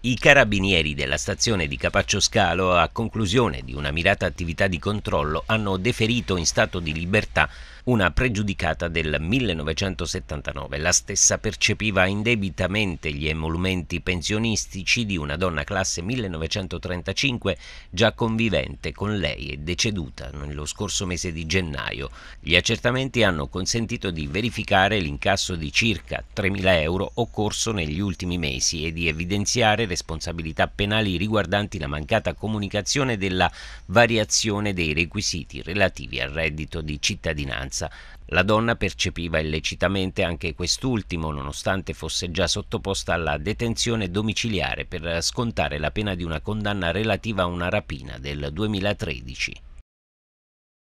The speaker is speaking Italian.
I carabinieri della stazione di Capaccio Scalo, a conclusione di una mirata attività di controllo, hanno deferito in stato di libertà una pregiudicata del 1979. La stessa percepiva indebitamente gli emolumenti pensionistici di una donna classe 1935 già convivente con lei e deceduta nello scorso mese di gennaio. Gli accertamenti hanno consentito di verificare l'incasso di circa 3.000 euro occorso negli ultimi mesi e di evidenziare responsabilità penali riguardanti la mancata comunicazione della variazione dei requisiti relativi al reddito di cittadinanza. La donna percepiva illecitamente anche quest'ultimo, nonostante fosse già sottoposta alla detenzione domiciliare per scontare la pena di una condanna relativa a una rapina del 2013.